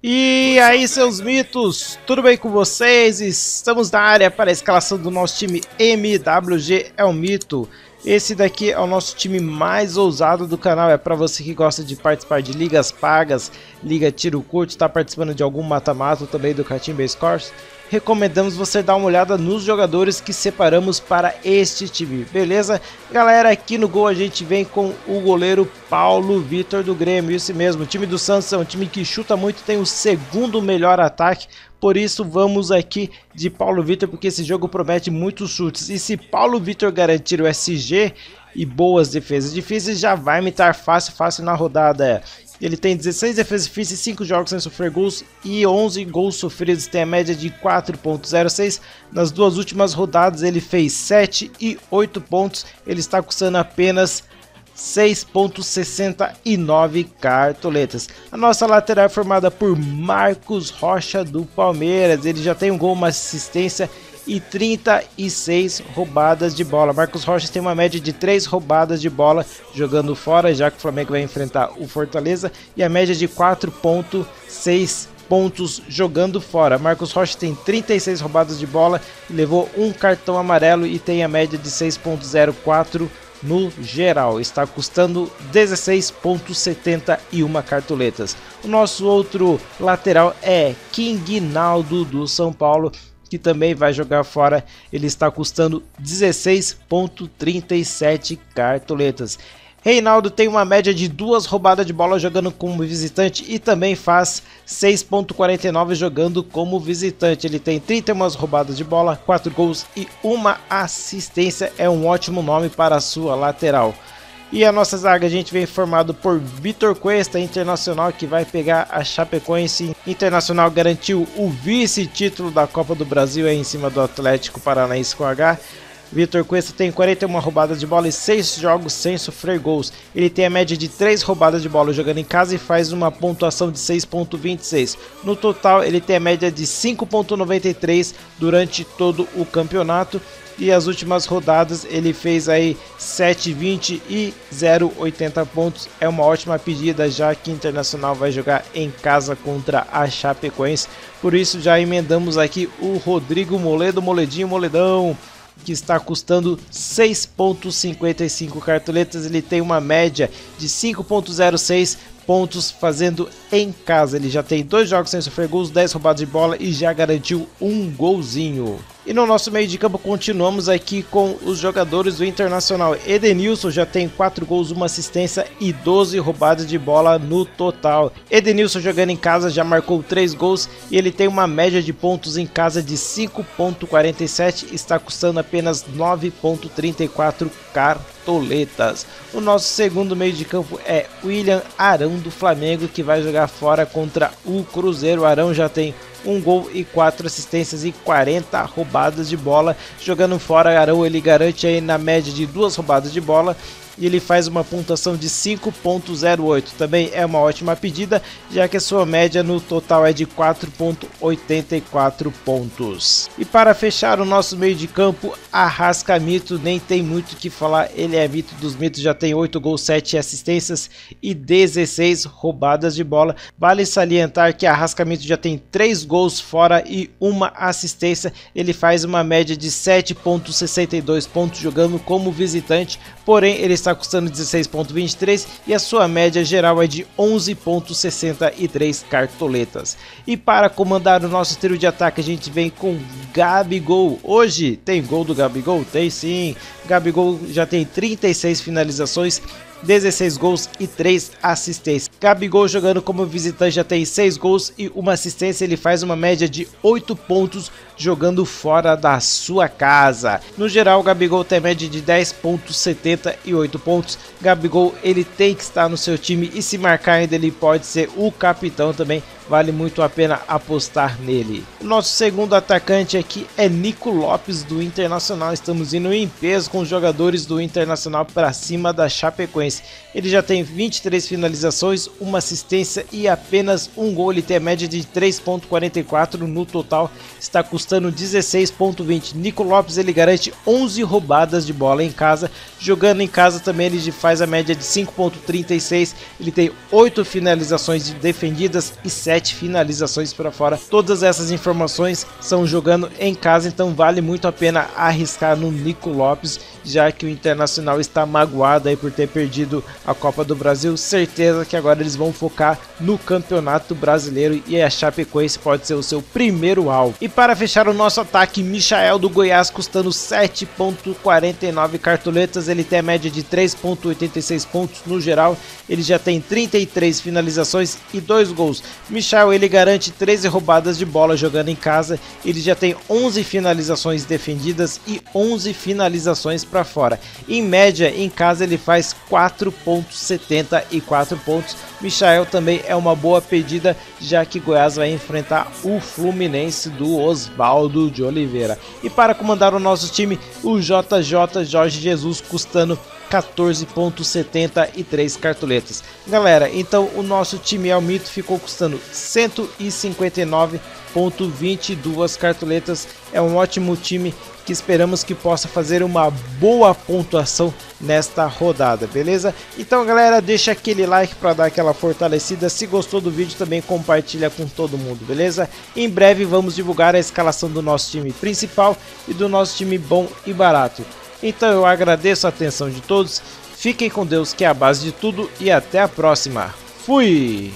E aí, seus mitos, tudo bem com vocês? Estamos na área para a escalação do nosso time MWG é o mito. Esse daqui é o nosso time mais ousado do canal, é para você que gosta de participar de ligas pagas, liga tiro curto, está participando de algum mata-mata também do Catim Base Course recomendamos você dar uma olhada nos jogadores que separamos para este time, beleza? Galera, aqui no gol a gente vem com o goleiro Paulo Vitor do Grêmio, isso mesmo, o time do Santos é um time que chuta muito, tem o segundo melhor ataque, por isso vamos aqui de Paulo Vitor, porque esse jogo promete muitos chutes, e se Paulo Vitor garantir o SG e boas defesas difíceis, já vai estar fácil, fácil na rodada. Ele tem 16 defesas difíceis, 5 jogos sem sofrer gols e 11 gols sofridos, tem a média de 4.06. Nas duas últimas rodadas ele fez 7 e 8 pontos, ele está custando apenas 6.69 cartoletas. A nossa lateral é formada por Marcos Rocha do Palmeiras, ele já tem um gol, uma assistência e 36 roubadas de bola. Marcos Rocha tem uma média de 3 roubadas de bola jogando fora, já que o Flamengo vai enfrentar o Fortaleza, e a média de 4.6 pontos jogando fora. Marcos Rocha tem 36 roubadas de bola, levou um cartão amarelo e tem a média de 6.04 no geral. Está custando 16.71 cartoletas. O nosso outro lateral é King Naldo do São Paulo que também vai jogar fora, ele está custando 16.37 cartoletas. Reinaldo tem uma média de duas roubadas de bola jogando como visitante e também faz 6.49 jogando como visitante. Ele tem 31 roubadas de bola, 4 gols e uma assistência. É um ótimo nome para a sua lateral. E a nossa zaga a gente vem formado por Vitor Cuesta, internacional, que vai pegar a Chapecoense. Internacional garantiu o vice-título da Copa do Brasil em cima do Atlético Paranaense com H. Vitor Cuesta tem 41 roubadas de bola e 6 jogos sem sofrer gols. Ele tem a média de 3 roubadas de bola jogando em casa e faz uma pontuação de 6.26. No total, ele tem a média de 5.93 durante todo o campeonato e as últimas rodadas ele fez aí 7,20 e 0,80 pontos. É uma ótima pedida já que Internacional vai jogar em casa contra a Chapecoense. Por isso já emendamos aqui o Rodrigo Moledo, Moledinho, Moledão que está custando 6.55 cartoletas, ele tem uma média de 5.06 pontos fazendo em casa. Ele já tem dois jogos sem sofrer gols, 10 roubadas de bola e já garantiu um golzinho. E no nosso meio de campo continuamos aqui com os jogadores do Internacional. Edenilson já tem 4 gols, 1 assistência e 12 roubadas de bola no total. Edenilson jogando em casa já marcou 3 gols e ele tem uma média de pontos em casa de 5.47, está custando apenas 9.34 cartoletas. O nosso segundo meio de campo é William Arão do Flamengo que vai jogar fora contra o Cruzeiro. O Arão já tem um gol e quatro assistências e 40 roubadas de bola. Jogando fora, Arão ele garante aí na média de duas roubadas de bola e ele faz uma pontuação de 5.08. Também é uma ótima pedida, já que a sua média no total é de 4.84 pontos. E para fechar o nosso meio de campo, Arrasca Mito, nem tem muito o que falar, ele é mito dos mitos, já tem 8 gols, 7 assistências e 16 roubadas de bola. Vale salientar que Arrasca Mito já tem 3 gols fora e uma assistência, ele faz uma média de 7.62 pontos jogando como visitante, porém ele está custando 16.23 e a sua média geral é de 11.63 cartoletas. E para comandar o nosso trio de ataque a gente vem com Gabigol. Hoje tem gol do Gabigol? Tem sim. Gabigol já tem 36 finalizações 16 gols e 3 assistências. Gabigol jogando como visitante já tem 6 gols e uma assistência, ele faz uma média de 8 pontos jogando fora da sua casa. No geral, Gabigol tem média de 10.78 pontos. Gabigol ele tem que estar no seu time e se marcar ainda ele pode ser o capitão também vale muito a pena apostar nele. O nosso segundo atacante aqui é Nico Lopes do Internacional. Estamos indo em peso com os jogadores do Internacional para cima da Chapecoense. Ele já tem 23 finalizações, uma assistência e apenas um gol. Ele tem a média de 3.44 no total, está custando 16.20. Nico Lopes ele garante 11 roubadas de bola em casa, jogando em casa também ele faz a média de 5.36. Ele tem 8 finalizações defendidas e 7 finalizações para fora. Todas essas informações são jogando em casa, então vale muito a pena arriscar no Nico Lopes, já que o Internacional está magoado aí por ter perdido a Copa do Brasil. Certeza que agora eles vão focar no Campeonato Brasileiro e a Chapecoense pode ser o seu primeiro alvo. E para fechar o nosso ataque, Michael do Goiás custando 7.49 cartoletas, ele tem a média de 3.86 pontos no geral, ele já tem 33 finalizações e 2 gols. Michael ele garante 13 roubadas de bola jogando em casa, ele já tem 11 finalizações defendidas e 11 finalizações para fora. Em média, em casa ele faz 4.74 pontos. Michael também é uma boa pedida, já que Goiás vai enfrentar o Fluminense do Osvaldo de Oliveira. E para comandar o nosso time, o JJ Jorge Jesus custando 14.73 cartoletas. Galera, então o nosso time ao mito ficou custando 159.22 cartoletas. É um ótimo time que esperamos que possa fazer uma boa pontuação nesta rodada, beleza? Então, galera, deixa aquele like para dar aquela fortalecida. Se gostou do vídeo, também compartilha com todo mundo, beleza? Em breve vamos divulgar a escalação do nosso time principal e do nosso time bom e barato. Então, eu agradeço a atenção de todos. Fiquem com Deus, que é a base de tudo, e até a próxima. Fui!